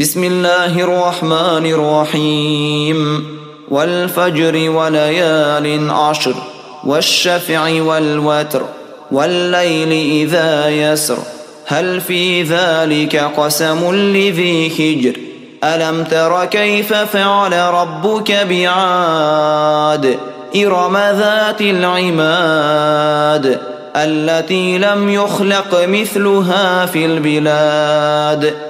بسم الله الرحمن الرحيم والفجر وليال عشر والشفع والوتر والليل إذا يسر هل في ذلك قسم لذي حجر ألم تر كيف فعل ربك بعاد إرم ذات العماد التي لم يخلق مثلها في البلاد